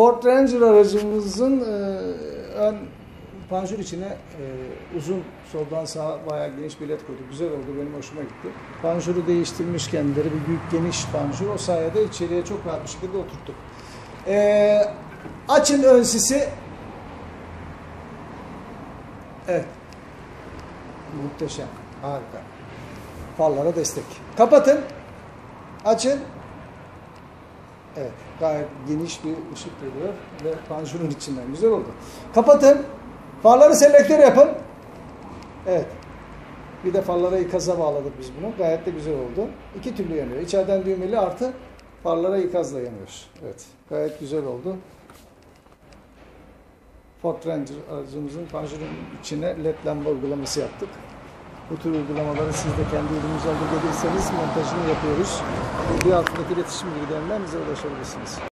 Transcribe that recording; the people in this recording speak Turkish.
Ford Ranger aracımızın e, ön panjur içine e, uzun soldan sağa bayağı geniş bir led koyduk. Güzel oldu, benim hoşuma gitti. Panjuru değiştirmiş kendileri, bir büyük geniş panjur. O sayede içeriye çok rahat bir şekilde oturttuk. E, açın ön sisi. Evet. Muhteşem, harika. Farlara destek. Kapatın. Açın. Evet, gayet geniş bir ışık geliyor ve panjurun içinden güzel oldu. Kapatın. Farları selektör yapın. Evet. Bir de farlara ikaza bağladık biz bunu. Gayet de güzel oldu. İki türlü yanıyor. İçeriden düğmeli artı farlara ikazla yanıyor. Evet. Gayet güzel oldu. Ford Ranger aracımızın panjurun içine led lamba uygulaması yaptık. Bu tür uygulamaları siz de kendi ürününüze alır gelirseniz montajını yapıyoruz. Bir altındaki iletişim bilgilerinden bize ulaşabilirsiniz.